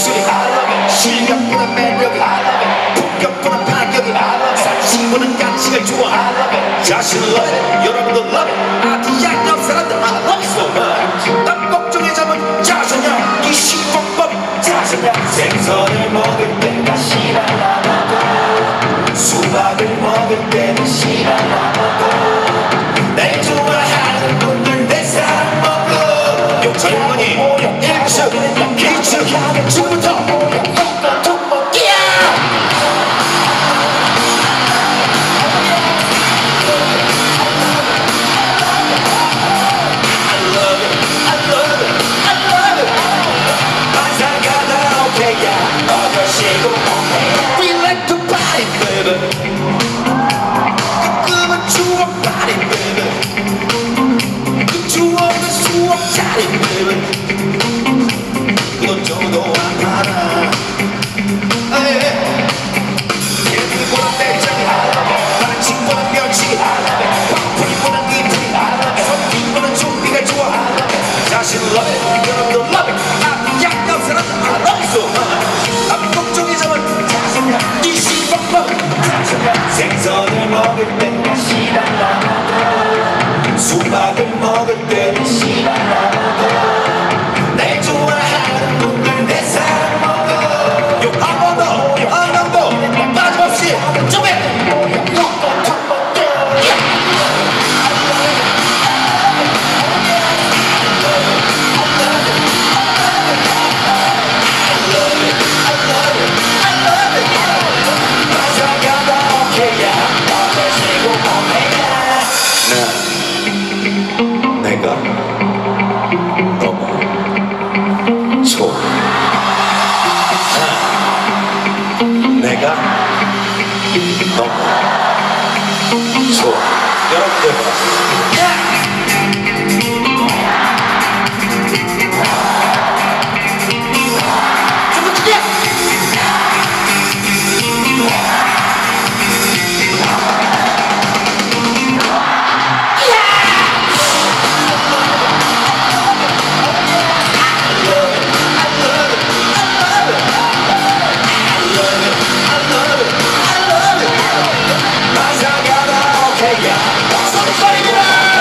섹시 실력보다 매력이 폭격보다 파격이 충분한 가치가 좋아 자신을 love 여러분도 love it. 아주 얄짤 사람들 I love it so much. 난 걱정의 잠은 짜증나 이 신법법이 짜증나 생선을 먹을 때 생선을 먹을 때 시간 나먹고 수박을 먹을 때 시간 나먹고 내가 너무 좋아. 나 내가 너무 좋아. 여러분들 맞아가다 오케이야 손 빨리 들어